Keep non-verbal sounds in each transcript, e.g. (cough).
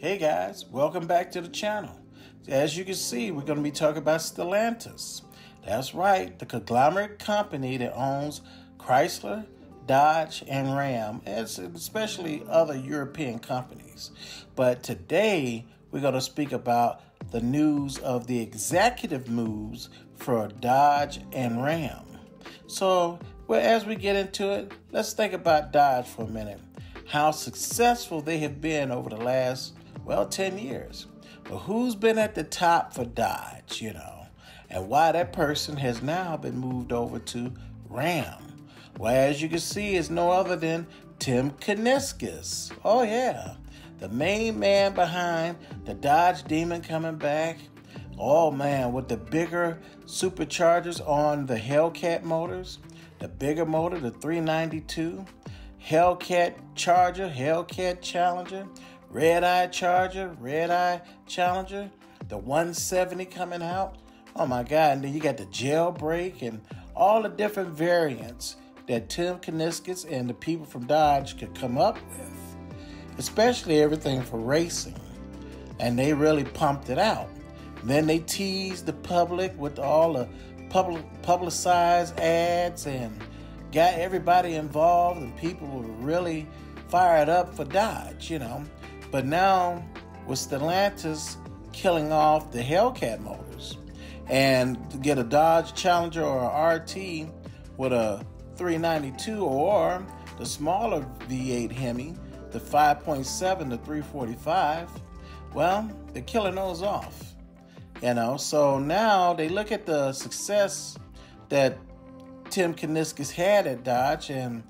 Hey guys, welcome back to the channel. As you can see, we're going to be talking about Stellantis. That's right, the conglomerate company that owns Chrysler, Dodge, and Ram, especially other European companies. But today, we're going to speak about the news of the executive moves for Dodge and Ram. So, well, as we get into it, let's think about Dodge for a minute. How successful they have been over the last, well, 10 years. But who's been at the top for Dodge, you know, and why that person has now been moved over to Ram? Well, as you can see, it's no other than Tim Kuniskis. Oh, yeah. The main man behind the Dodge Demon coming back. Oh, man, with the bigger superchargers on the Hellcat motors, the bigger motor, the 392, Hellcat Charger, Hellcat Challenger, Red Eye Charger, Red Eye Challenger, the 170 coming out. Oh my God. And then you got the jailbreak and all the different variants that Tim Kuniskis and the people from Dodge could come up with, especially everything for racing. And they really pumped it out. Then they teased the public with all the public publicized ads and got everybody involved, and people were really fired up for Dodge, you know. But now with Stellantis killing off the Hellcat motors and to get a Dodge Challenger or RT with a 392 or the smaller V8 Hemi, the 5.7 to 345, well, they're killing those off. You know, so now they look at the success that Tim Kuniskis had at Dodge and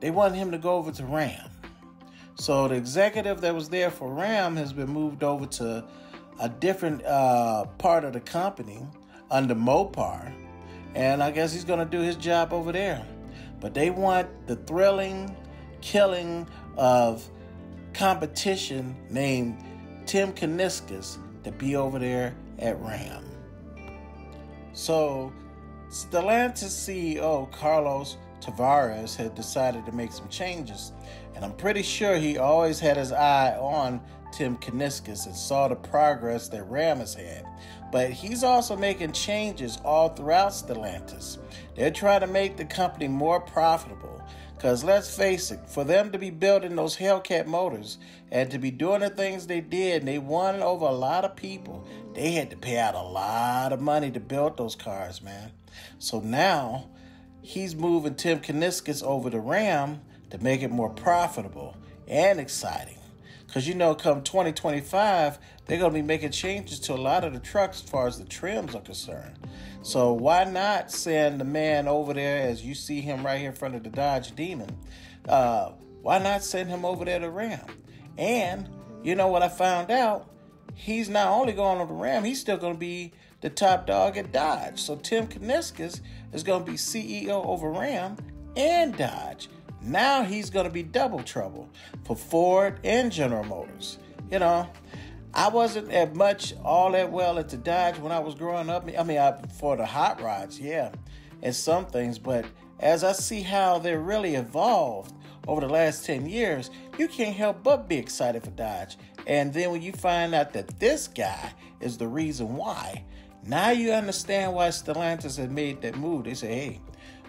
they want him to go over to Ram. So the executive that was there for Ram has been moved over to a different uh, part of the company under Mopar. And I guess he's going to do his job over there. But they want the thrilling killing of competition named Tim Kuniskis to be over there at Ram. So Stellantis CEO Carlos Tavares had decided to make some changes, and I'm pretty sure he always had his eye on Tim Kuniskis and saw the progress that Ram had. But he's also making changes all throughout Stellantis. They're trying to make the company more profitable. Because let's face it, for them to be building those Hellcat motors and to be doing the things they did, and they won over a lot of people, they had to pay out a lot of money to build those cars, man. So now he's moving Tim Kuniskis over to Ram to make it more profitable and exciting. Because you know, come 2025, they're going to be making changes to a lot of the trucks as far as the trims are concerned. So why not send the man over there, as you see him right here in front of the Dodge Demon? Uh, why not send him over there to Ram? And you know what I found out? He's not only going on the Ram, he's still going to be the top dog at Dodge. So Tim Kuniskis is going to be CEO over Ram and Dodge. Now he's going to be double trouble for Ford and General Motors. You know, I wasn't as much all that well at the Dodge when I was growing up. I mean, I, for the hot rods, yeah, and some things. But as I see how they're really evolved over the last 10 years, you can't help but be excited for Dodge. And then when you find out that this guy is the reason why, now you understand why Stellantis has made that move. They say, hey,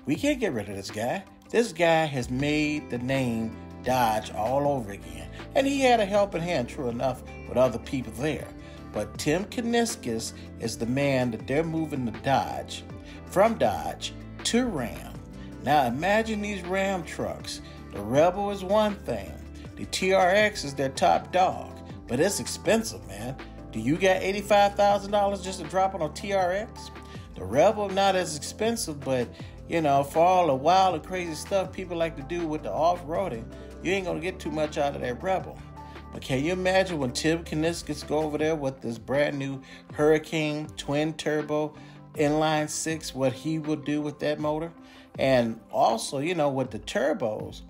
we can't get rid of this guy. This guy has made the name Dodge all over again. And he had a helping hand, true enough, with other people there. But Tim Kuniskis is the man that they're moving to Dodge, from Dodge to Ram. Now imagine these Ram trucks. The Rebel is one thing. The TRX is their top dog, but it's expensive, man. Do you got $85,000 just to drop on a TRX? The Rebel not as expensive, but you know, for all the wild and crazy stuff people like to do with the off-roading, you ain't gonna get too much out of that Rebel. But can you imagine when Tim Kuniskis go over there with this brand new Hurricane twin turbo inline six, what he will do with that motor? And also, you know, with the turbos,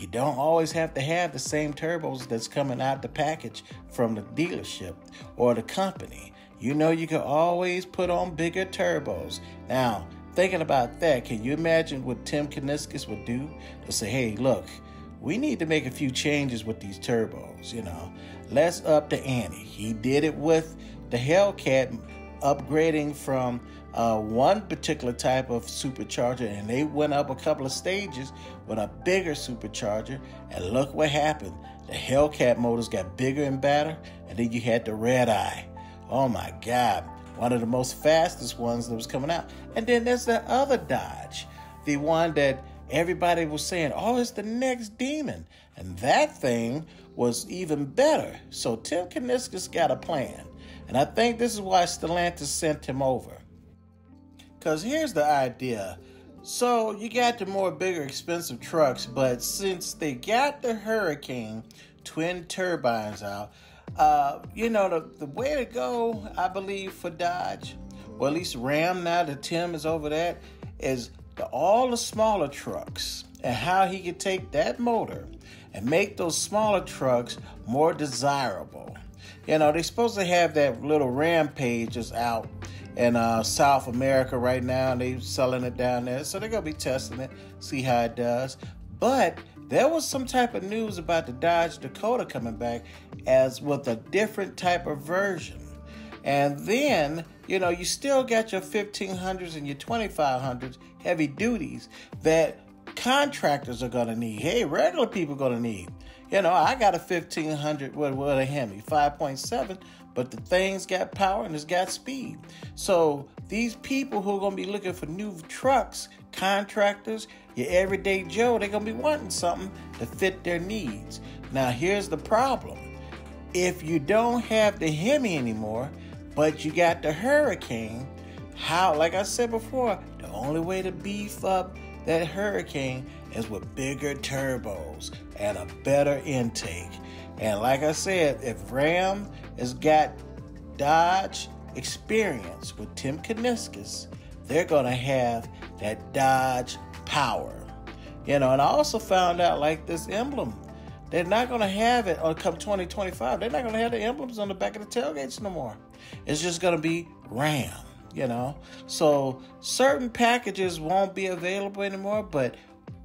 you don't always have to have the same turbos that's coming out the package from the dealership or the company. You know, you can always put on bigger turbos. Now, thinking about that, can you imagine what Tim Kuniskis would do to say, hey, look, we need to make a few changes with these turbos, you know. let's up the ante. He did it with the Hellcat, upgrading from uh, one particular type of supercharger, and they went up a couple of stages with a bigger supercharger. And look what happened: the Hellcat motors got bigger and better, and then you had the Red Eye. Oh my God! One of the most fastest ones that was coming out. And then there's the other Dodge, the one that everybody was saying, "Oh, it's the next Demon," and that thing was even better. So Tim Kuniskis got a plan, and I think this is why Stellantis sent him over. Because here's the idea. So you got the more bigger, expensive trucks, but since they got the Hurricane twin turbines out, uh, you know, the, the way to go, I believe, for Dodge, or at least Ram now that Tim is over that, is the, all the smaller trucks and how he could take that motor and make those smaller trucks more desirable. You know, they're supposed to have that little Rampage just out in uh, South America right now, and they're selling it down there. So they're gonna be testing it, see how it does. But there was some type of news about the Dodge Dakota coming back as with a different type of version. And then, you know, you still got your 1500s and your 2500s heavy duties that contractors are going to need. Hey, regular people are going to need. You know, I got a 1500 with, a Hemi, 5.7, but the thing's got power and it's got speed. So these people who are going to be looking for new trucks, contractors, your everyday Joe, they're going to be wanting something to fit their needs. Now, here's the problem. If you don't have the Hemi anymore, but you got the Hurricane, how, like I said before, the only way to beef up that Hurricane is with bigger turbos and a better intake. And like I said, if Ram has got Dodge experience with Tim Kuniskis, they're going to have that Dodge power. You know, and I also found out like this emblem, they're not going to have it on come 2025. They're not going to have the emblems on the back of the tailgates no more. It's just going to be Ram you know. So certain packages won't be available anymore, but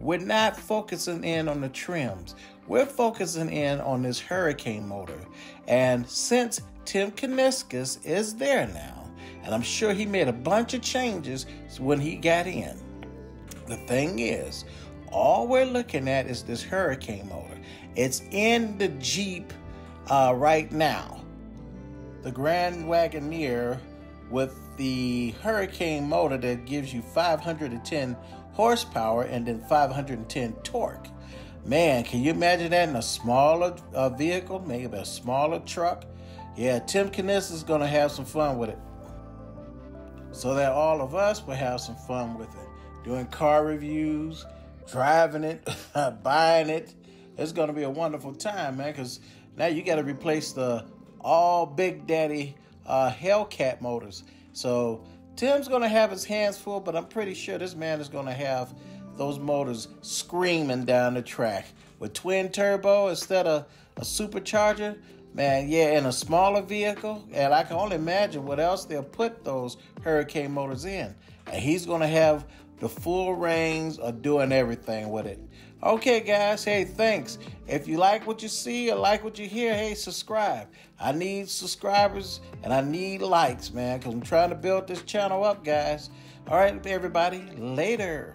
we're not focusing in on the trims. We're focusing in on this hurricane motor. And since Tim Kuniskis is there now, and I'm sure he made a bunch of changes when he got in. The thing is, all we're looking at is this hurricane motor. It's in the Jeep uh, right now. The Grand Wagoneer with the Hurricane motor that gives you 510 horsepower and then 510 torque. Man, can you imagine that in a smaller uh, vehicle, maybe a smaller truck? Yeah, Tim Kniss is going to have some fun with it. So that all of us will have some fun with it. Doing car reviews, driving it, (laughs) buying it. It's going to be a wonderful time, man, because now you got to replace the all Big Daddy uh, Hellcat motors. So Tim's going to have his hands full, but I'm pretty sure this man is going to have those motors screaming down the track with twin turbo instead of a supercharger. Man, yeah, in a smaller vehicle, and I can only imagine what else they'll put those Hurricane motors in. And he's going to have the full reins of doing everything with it. Okay, guys. Hey, thanks. If you like what you see or like what you hear, hey, subscribe. I need subscribers and I need likes, man, because I'm trying to build this channel up, guys. All right, everybody. Later.